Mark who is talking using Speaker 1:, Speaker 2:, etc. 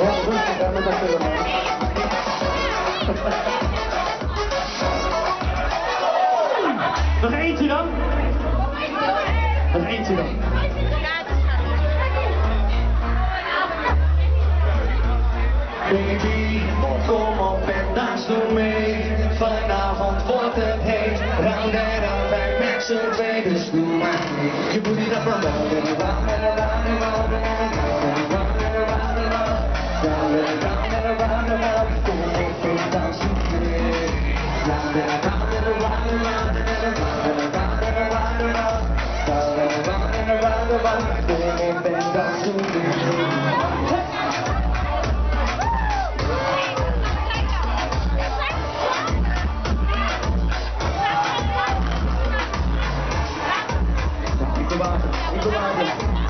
Speaker 1: Nog eentje dan? Nog eentje dan.
Speaker 2: Baby, kom op en dans doe mee. Vanavond wordt het heet. Round en round, wij met z'n twee, dus doe maar mee. Je moet niet afvallen. Round and round and around and around and around for for thousand years. Round and around and around and around and around and around and around and around. Round and around and around and around for for thousand years. Thank you.